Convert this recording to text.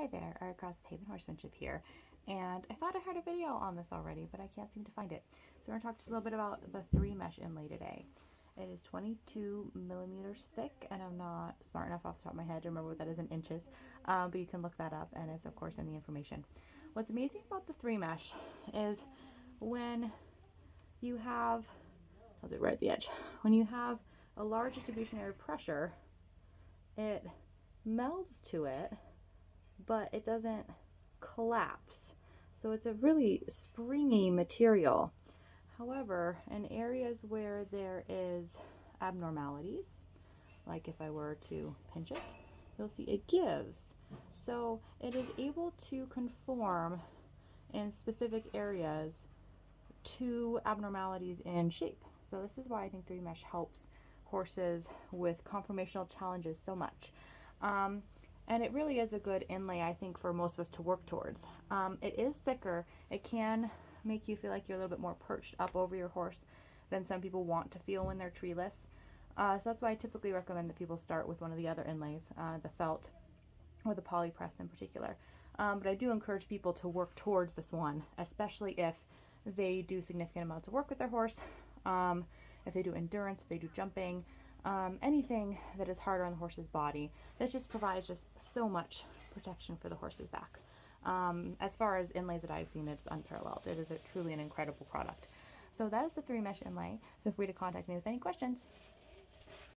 Hi there, Eric Cross Haven Horsemanship here, and I thought I had a video on this already, but I can't seem to find it. So we're going to talk just a little bit about the three mesh inlay today. It is 22 millimeters thick, and I'm not smart enough off the top of my head to remember what that is in inches, um, but you can look that up, and it's of course in the information. What's amazing about the three mesh is when you have, I'll do it right at the edge, when you have a large distribution area pressure, it melds to it but it doesn't collapse. So it's a really springy material. However, in areas where there is abnormalities, like if I were to pinch it, you'll see it gives. So it is able to conform in specific areas to abnormalities in shape. So this is why I think 3 mesh helps horses with conformational challenges so much. Um, and it really is a good inlay, I think, for most of us to work towards. Um, it is thicker. It can make you feel like you're a little bit more perched up over your horse than some people want to feel when they're treeless. Uh, so that's why I typically recommend that people start with one of the other inlays, uh, the felt or the poly press in particular. Um, but I do encourage people to work towards this one, especially if they do significant amounts of work with their horse, um, if they do endurance, if they do jumping, um, anything that is harder on the horse's body. This just provides just so much protection for the horse's back. Um, as far as inlays that I've seen, it's unparalleled. It is a, truly an incredible product. So that is the three mesh inlay. Feel free to contact me with any questions.